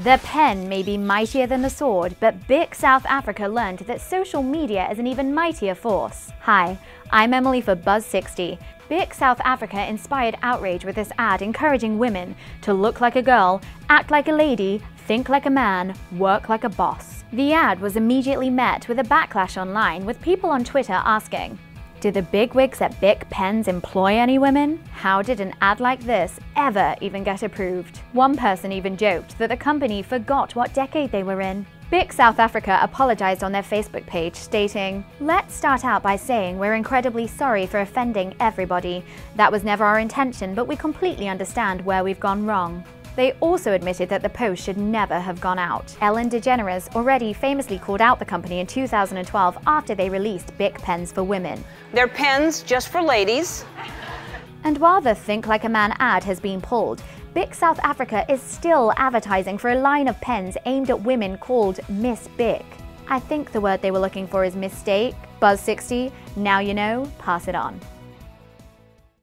The pen may be mightier than the sword, but BIC South Africa learned that social media is an even mightier force. Hi, I'm Emily for Buzz60. BIC South Africa inspired outrage with this ad encouraging women to look like a girl, act like a lady, think like a man, work like a boss. The ad was immediately met with a backlash online, with people on Twitter asking, do the bigwigs at BIC Pens employ any women? How did an ad like this ever even get approved? One person even joked that the company forgot what decade they were in. BIC South Africa apologized on their Facebook page, stating, Let's start out by saying we're incredibly sorry for offending everybody. That was never our intention, but we completely understand where we've gone wrong. They also admitted that the post should never have gone out. Ellen DeGeneres already famously called out the company in 2012 after they released BIC pens for women. They're pens just for ladies. And while the Think Like a Man ad has been pulled, BIC South Africa is still advertising for a line of pens aimed at women called Miss BIC. I think the word they were looking for is mistake. Buzz60, now you know, pass it on.